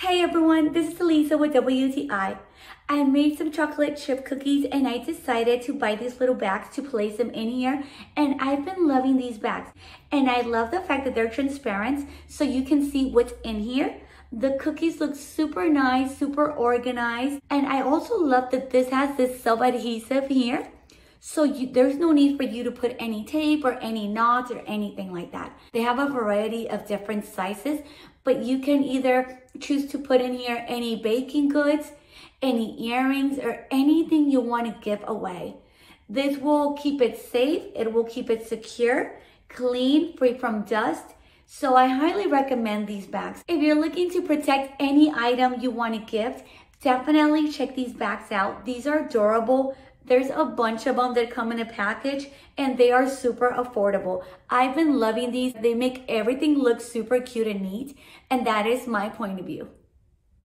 Hey everyone, this is Elisa with WTI. I made some chocolate chip cookies and I decided to buy these little bags to place them in here and I've been loving these bags and I love the fact that they're transparent so you can see what's in here. The cookies look super nice, super organized and I also love that this has this self-adhesive here so you, there's no need for you to put any tape or any knots or anything like that. They have a variety of different sizes, but you can either choose to put in here any baking goods, any earrings, or anything you want to give away. This will keep it safe. It will keep it secure, clean, free from dust. So I highly recommend these bags. If you're looking to protect any item you want to gift, definitely check these bags out. These are durable, there's a bunch of them that come in a package and they are super affordable. I've been loving these. They make everything look super cute and neat. And that is my point of view.